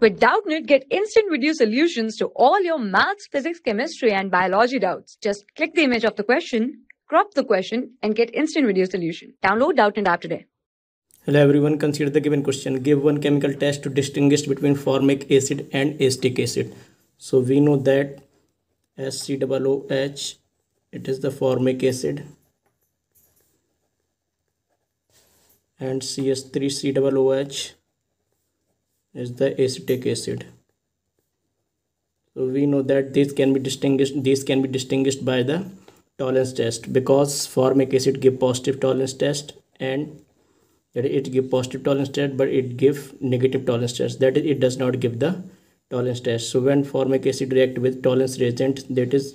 With Doubtnut, get instant video solutions to all your maths, physics, chemistry, and biology doubts. Just click the image of the question, crop the question, and get instant video solution. Download Doubtnut app today. Hello everyone, consider the given question. Give one chemical test to distinguish between formic acid and acetic acid. So we know that HCOOH, it is the formic acid. And CH3COOH is the acetic acid. So we know that this can be distinguished, these can be distinguished by the Tollens test because formic acid give positive Tollens test and it give positive Tollens test but it give negative Tollens test that is it does not give the Tollens test so when formic acid react with Tollens reagent that is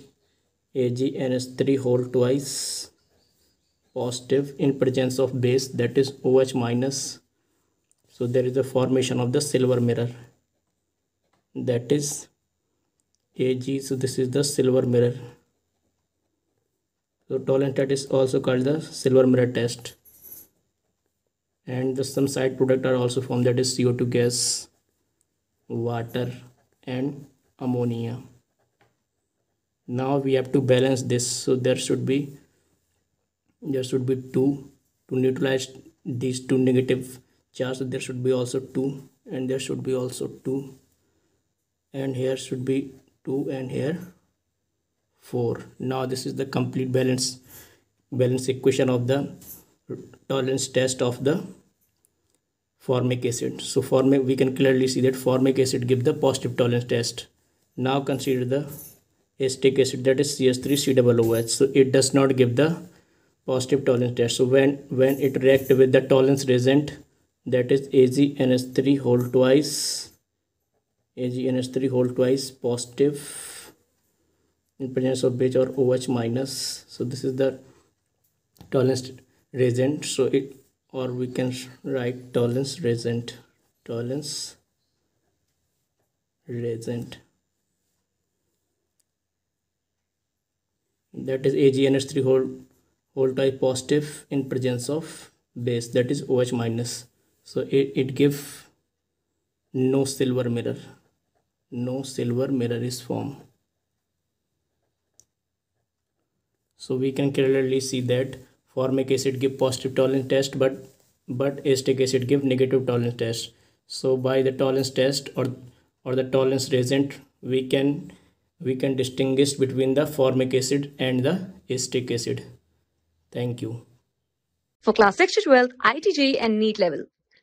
AgNH3 whole twice positive in presence of base that is OH minus so there is a formation of the silver mirror. That is Ag so this is the silver mirror. So Tollens test is also called the silver mirror test. And the, some side product are also formed that is CO2 gas water and ammonia. Now we have to balance this. So there should be there should be two to neutralize these two negative charge so there should be also two and there should be also two and here should be two and here four. Now this is the complete balance balance equation of the Tollens test of the formic acid. So formic we can clearly see that formic acid give the positive Tollens test. Now consider the acetic acid that is ch3cooh so it does not give the positive Tollens test. So when when it react with the Tollens reagent that is agnh3 whole twice. Agnh3 whole twice positive. In presence of base or oh minus. So this is the Tollens reagent so it or we can write Tollens reagent Tollens reagent that is AgNH3 whole whole type positive in presence of base. That is OH minus so it, it give no silver mirror. No silver mirror is formed so we can clearly see that formic acid give positive Tollens test but but acetic acid give negative Tollens test. So by the Tollens test or or the Tollens reagent we can we can distinguish between the formic acid and the acetic acid. Thank you. For class 6 to 12, IIT JEE and NEET level.